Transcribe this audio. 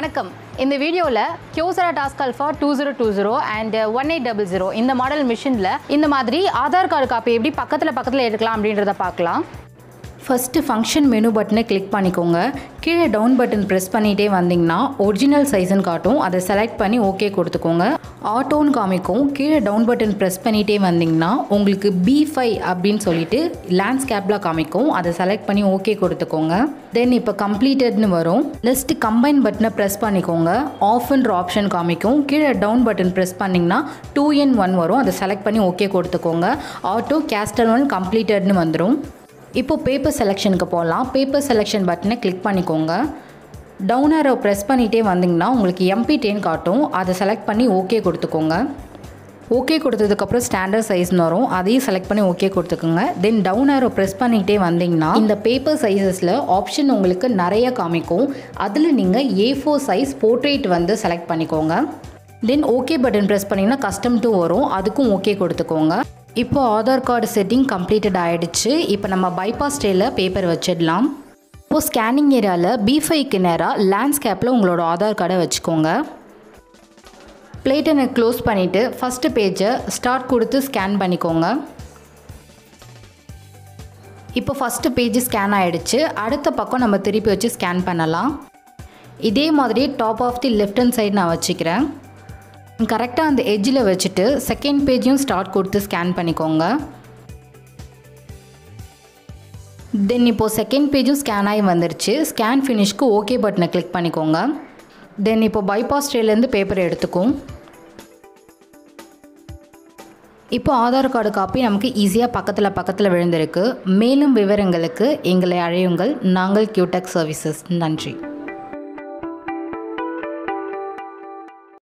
வணக்கம். இந்த வீடியோவில் Kyocera task alfa two zero two zero and one eight double zero இந்த மாடல் மிஷினில் இந்த மாதிரி ஆதார் கார்டு காப்பி எப்படி பக்கத்தில் பக்கத்தில் எடுக்கலாம் அப்படின்றத பார்க்கலாம். ஃபஸ்ட்டு ஃபங்க்ஷன் மெனு பட்டனை கிளிக் பண்ணிக்கோங்க. கீழே டவுன் பட்டன் ப்ரெஸ் பண்ணிகிட்டே வந்தீங்கன்னா ஒரிஜினல் சைஸ்ன்னு காட்டும். அதை செலக்ட் பண்ணி ஓகே கொடுத்துக்கோங்க. ஆட்டோன்னு காமிக்கும். கீழே டவுன் பட்டன் ப்ரெஸ் பண்ணிகிட்டே வந்தீங்கன்னா உங்களுக்கு பி ஃபைவ் அப்படின்னு சொல்லிட்டு லேண்ட்ஸ்கேப்பில் காமிக்கும். அதை செலக்ட் பண்ணி ஓகே கொடுத்துக்கோங்க. தென் இப்போ கம்ப்ளீட்டட்னு வரும். லிஸ்ட் கம்பைன் பட்டனை ப்ரெஸ் பண்ணிக்கோங்க. ஆஃப்ன்ற ஆப்ஷன் காமிக்கும். கீழே டவுன் பட்டன் ப்ரெஸ் பண்ணிங்கன்னா டூ என் ஒன் வரும். அதை செலக்ட் பண்ணி ஓகே கொடுத்துக்கோங்க. ஆட்டோ கேஸ்டல் ஒன் கம்ப்ளீட்டட்னு வந்துடும் இப்போ பேப்பர் செலெக்ஷனுக்கு போகலாம். பேப்பர் செலெக்ஷன் பட்டனை கிளிக் பண்ணிக்கோங்க. டவுன் ஆரோ ப்ரெஸ் பண்ணிகிட்டே வந்தீங்கன்னா உங்களுக்கு எம்பி டென் காட்டும். அதை செலக்ட் பண்ணி ஓகே கொடுத்துக்கோங்க. ஓகே கொடுத்ததுக்கப்புறம் ஸ்டாண்டர்ட் சைஸ்னு வரும். அதையும் செலக்ட் பண்ணி ஓகே கொடுத்துக்கோங்க. தென் டவுன் ஆரோ ப்ரெஸ் பண்ணிக்கிட்டே வந்தீங்கன்னா இந்த பேப்பர் சைஸஸில் ஆப்ஷன் உங்களுக்கு நிறைய காமிக்கும். அதில் நீங்கள் ஏ ஃபோர் சைஸ் போர்ட்ரேட் வந்து செலக்ட் பண்ணிக்கோங்க. தென் ஓகே பட்டன் ப்ரெஸ் பண்ணிங்கன்னா கஸ்டம் டூ வரும். அதுக்கும் ஓகே கொடுத்துக்கோங்க. இப்போ ஆதார் கார்டு செட்டிங் கம்ப்ளீட்டட் ஆகிடுச்சு இப்போ நம்ம பைபாஸ் டேயில் பேப்பர் வச்சிடலாம். இப்போது ஸ்கேனிங் ஏரியாவில் பி நேராக லேண்ட்ஸ்கேப்பில் உங்களோட ஆதார் கார்டை வச்சுக்கோங்க. பிளேட்டனை க்ளோஸ் பண்ணிவிட்டு ஃபஸ்ட்டு பேஜை ஸ்டார்ட் கொடுத்து ஸ்கேன் பண்ணிக்கோங்க. இப்போ ஃபஸ்ட்டு பேஜ் ஸ்கேன் ஆகிடுச்சு அடுத்த பக்கம் நம்ம திருப்பி வச்சு ஸ்கேன் பண்ணலாம். இதே மாதிரி top of the left hand side நான் வச்சுக்கிறேன். கரெக்டாக அந்த எட்ஜில் வச்சுட்டு செகண்ட் பேஜையும் ஸ்டார்ட் கொடுத்து ஸ்கேன் பண்ணிக்கோங்க. தென் இப்போது செகண்ட் பேஜும் ஸ்கேன் ஆகி வந்துருச்சு. ஸ்கேன் ஃபினிஷ்க்கு ஓகே பட்டனை கிளிக் பண்ணிக்கோங்க. தென் இப்போ பைபாஸ் ட்ரேலேருந்து பேப்பர் எடுத்துக்கும். இப்போ ஆதார் கார்டு காப்பி நமக்கு ஈஸியாக பக்கத்தில் பக்கத்தில் விழுந்திருக்கு. மேலும் விவரங்களுக்கு எங்களை அழையுங்கள். நாங்கள் கியூடெக் சர்வீசஸ் நன்றி.